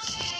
Mommy.